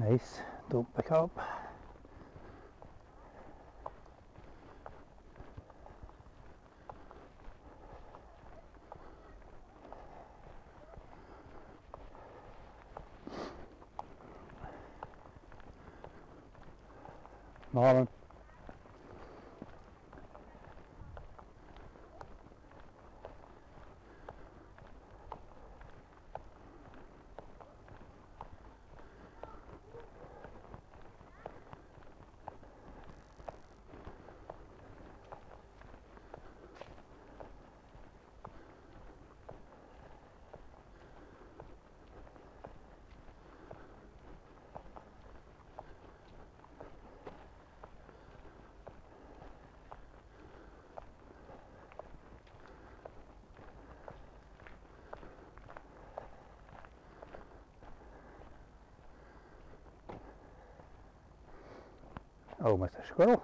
Nice, don't pick up. Morning. Oh, Mr. Squirrel.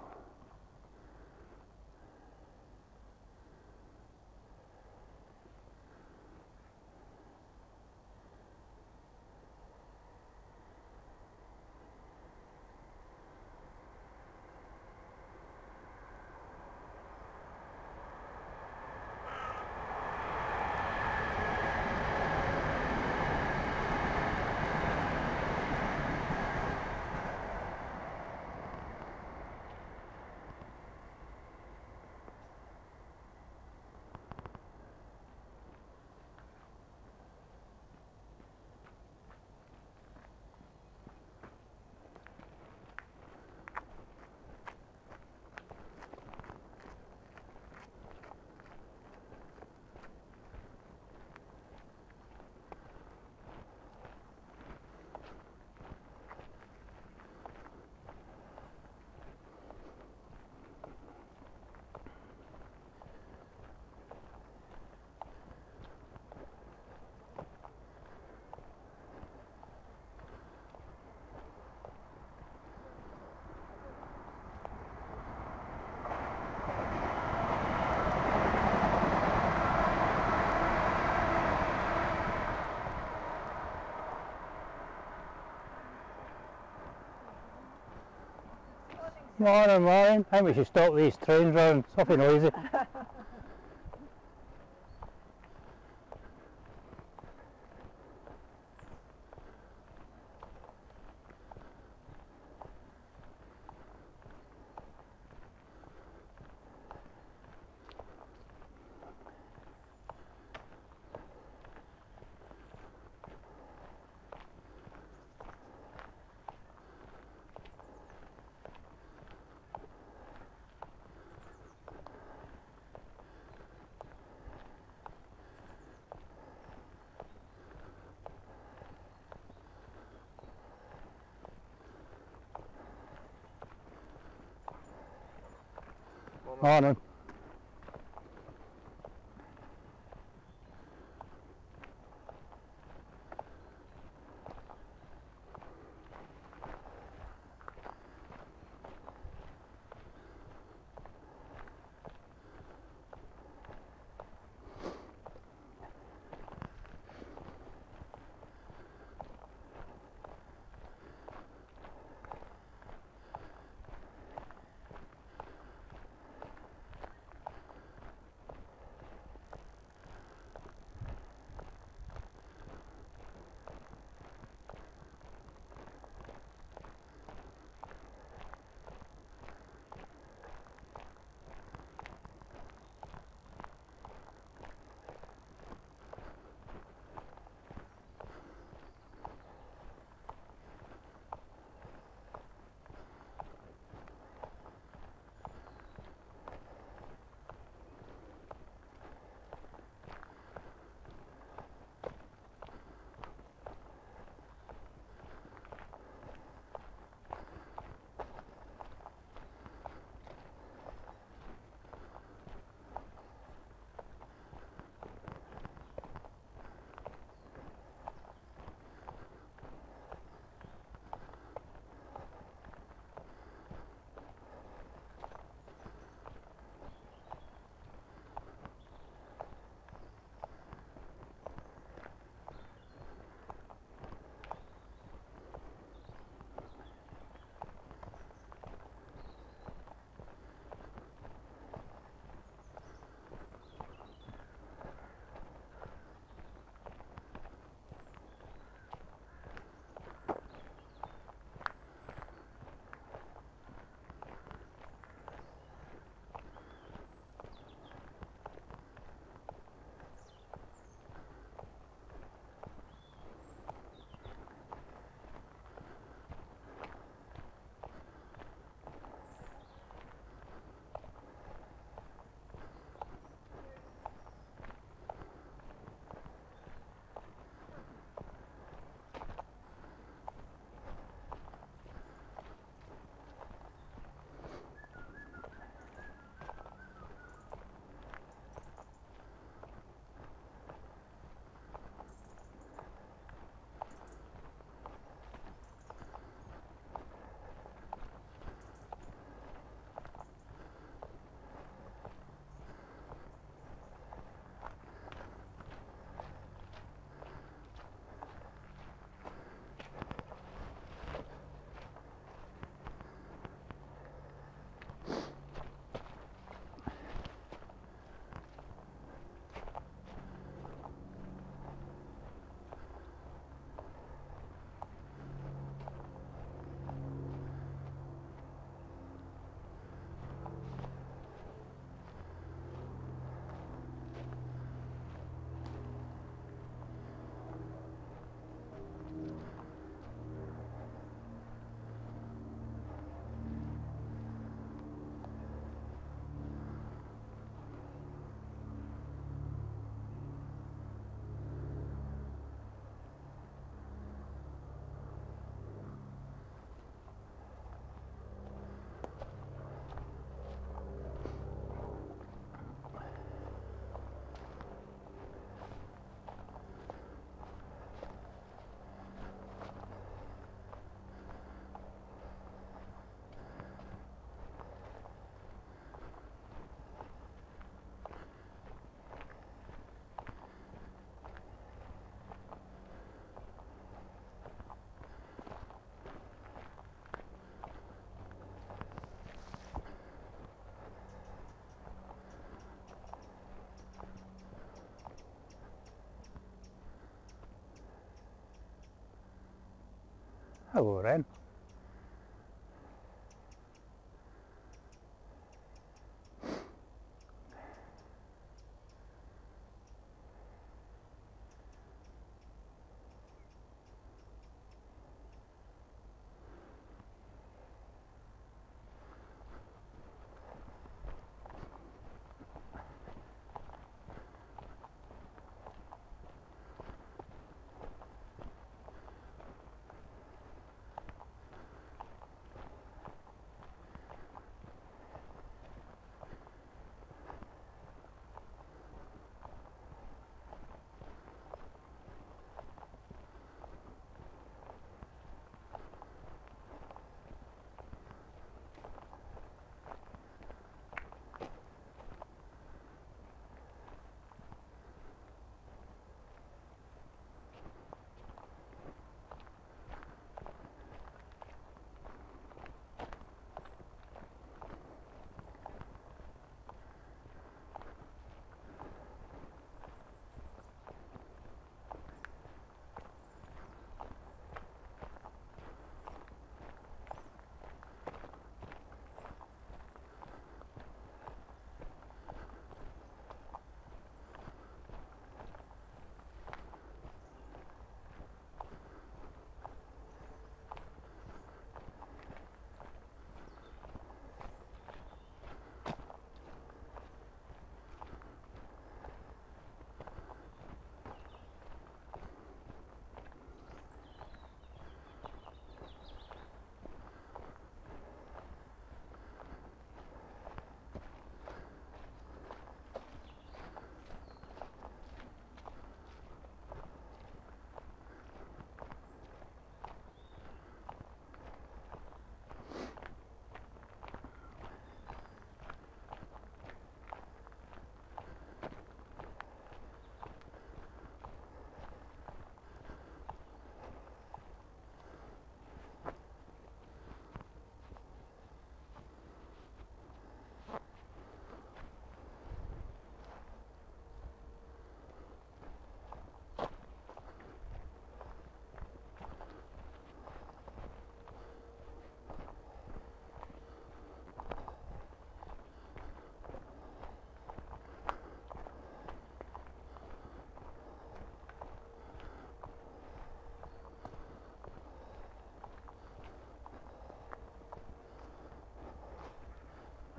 Morning, morning. I think we should stop these trains running. It's awfully noisy. Morning. dogovoren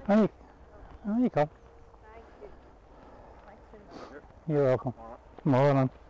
There you, there you go. Thank you. You're welcome. Morning. A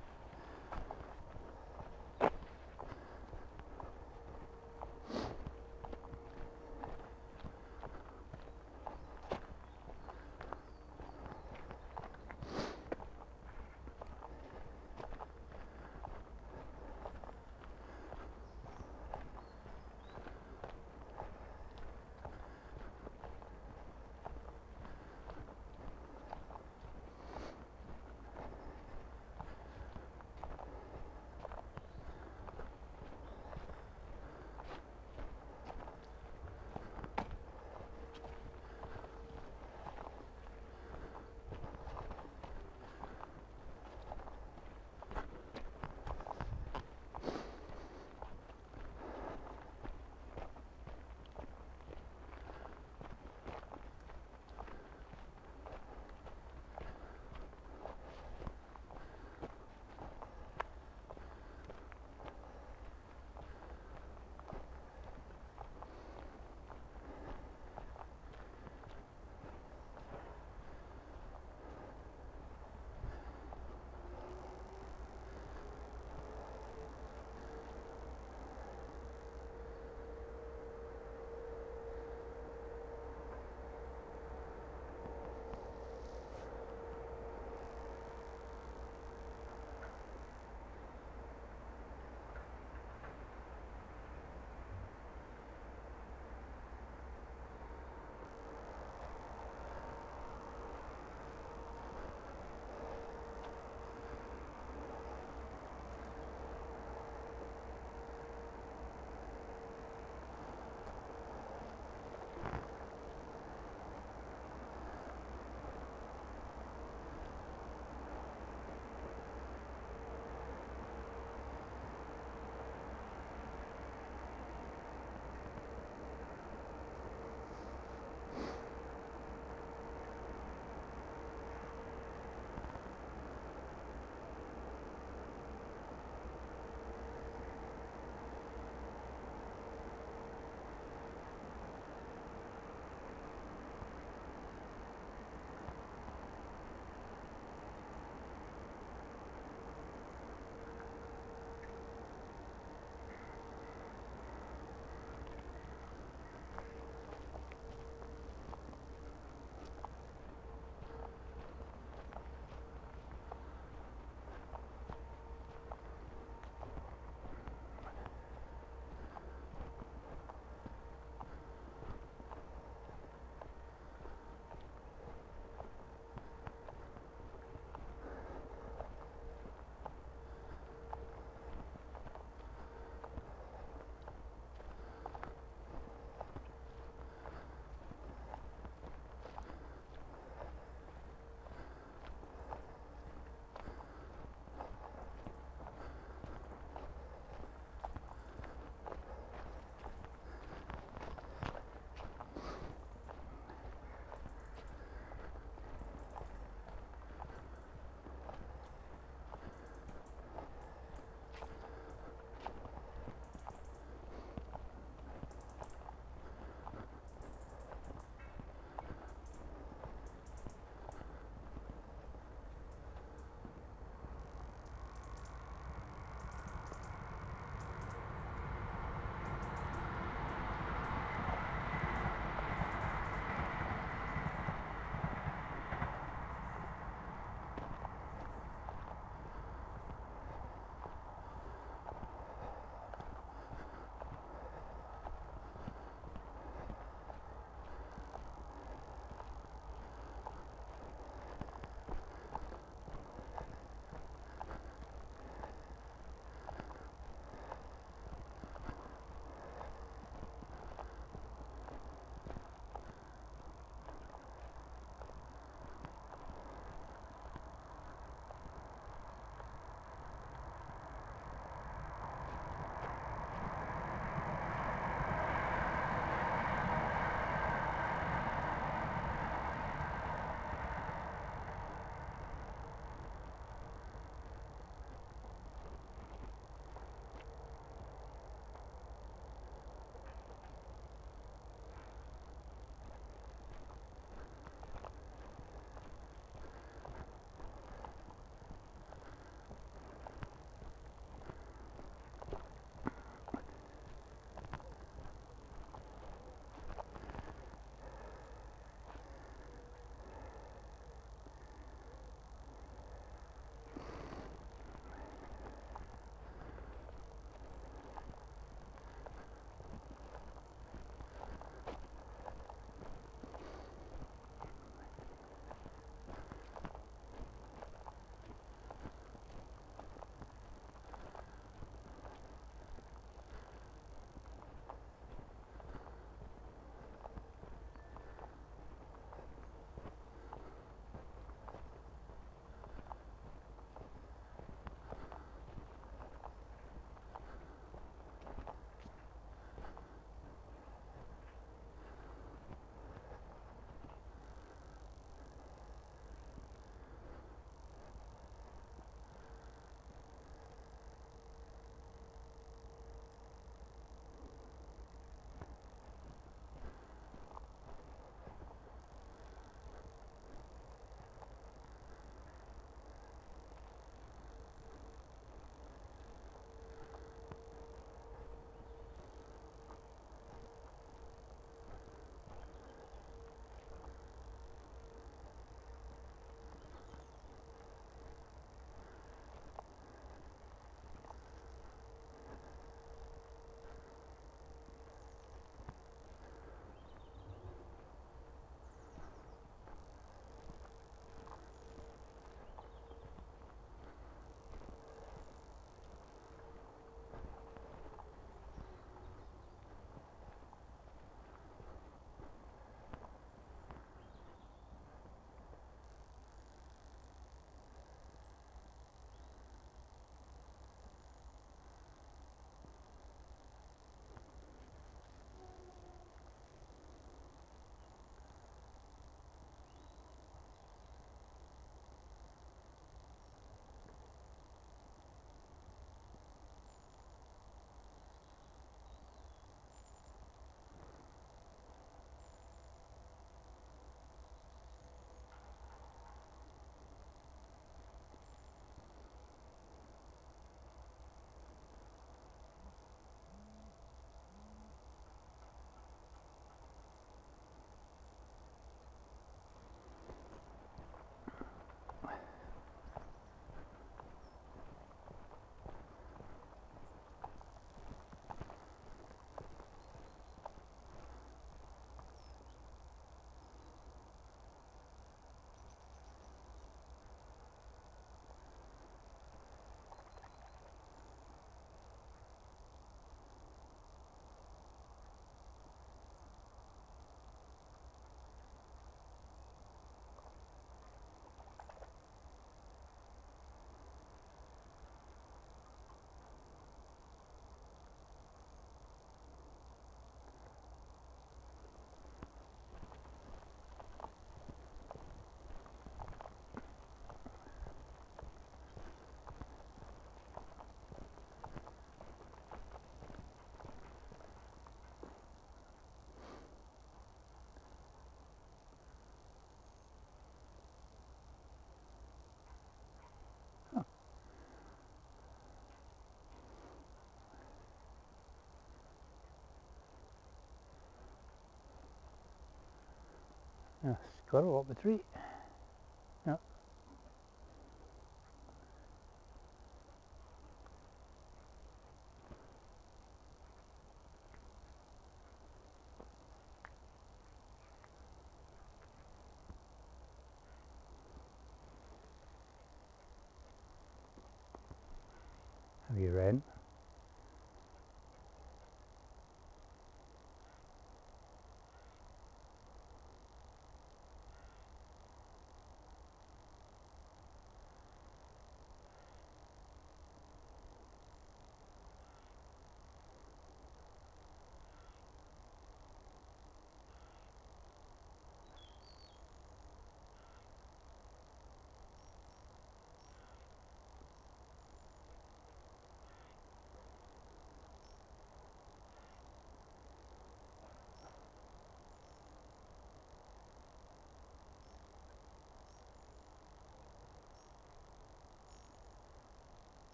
squirrel up the tree.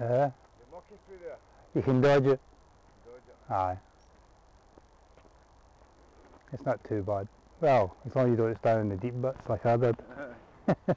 You're mucky through there. you can dodge it. Dodge it. Aye. It's not too bad. Well, as long as you don't stand in the deep bits like I did.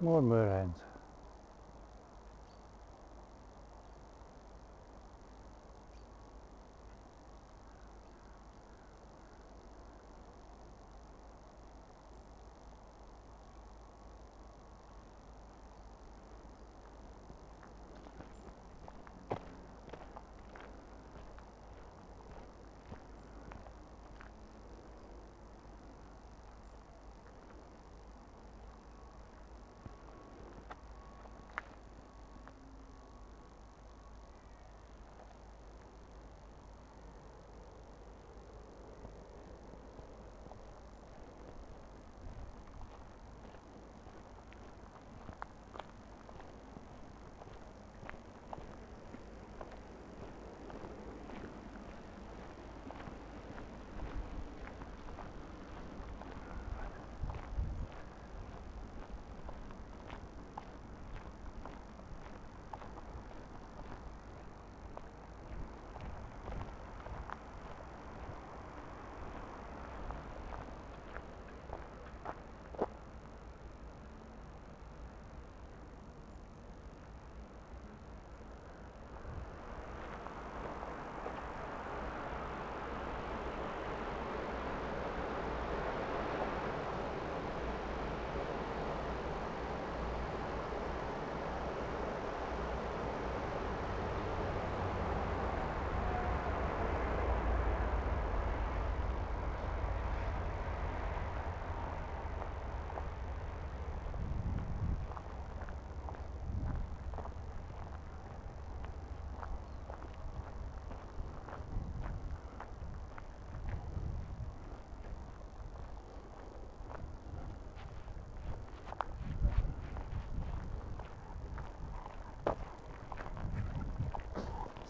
More moorhens.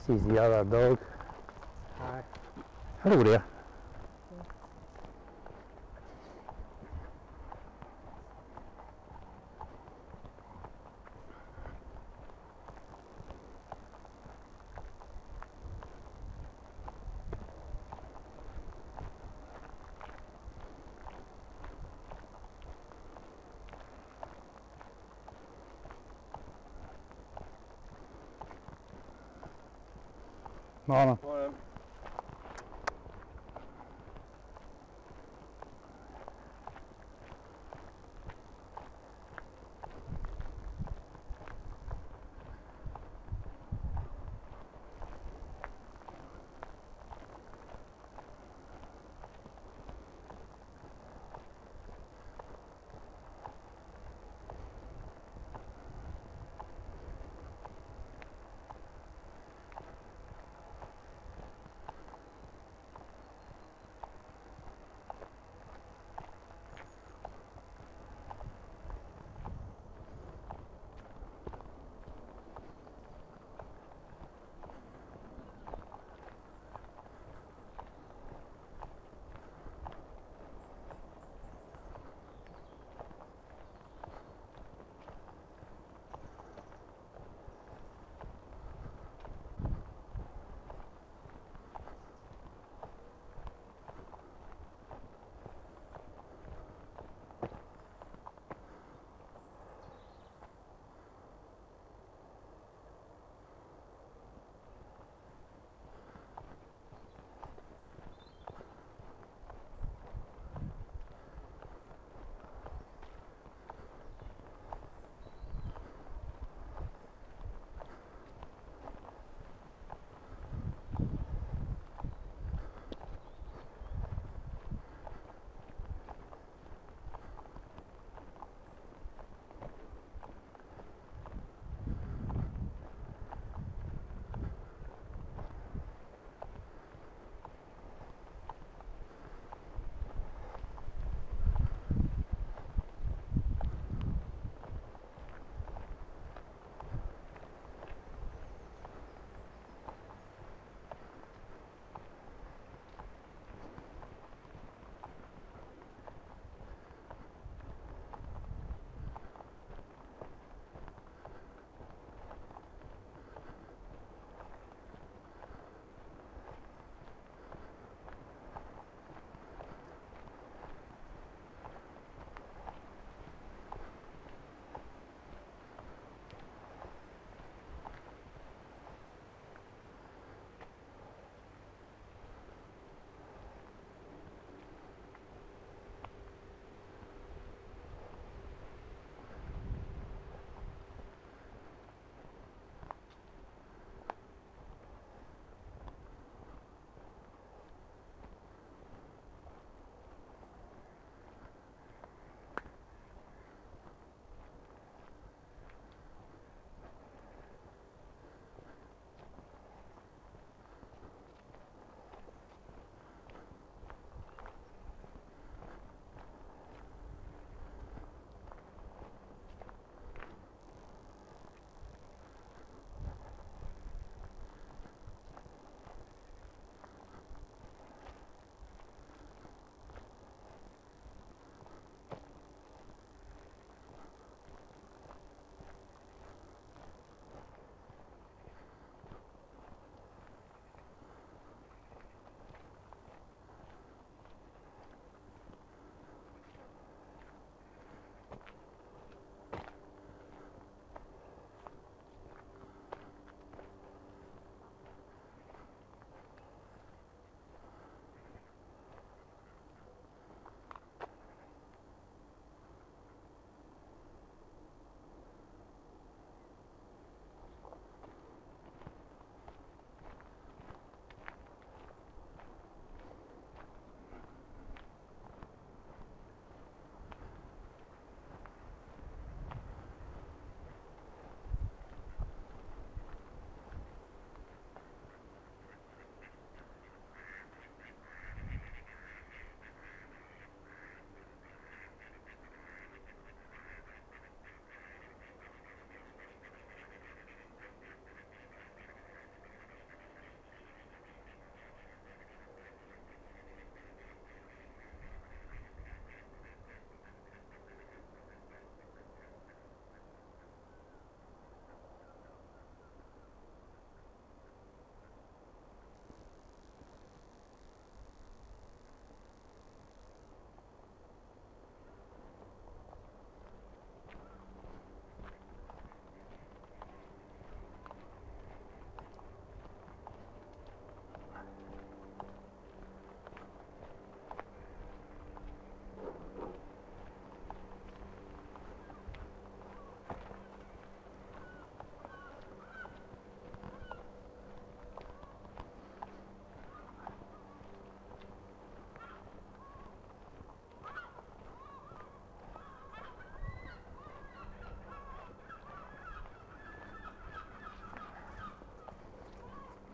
Sees the other dog. Hi. Hello there. Morning.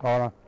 好了。